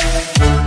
Bye.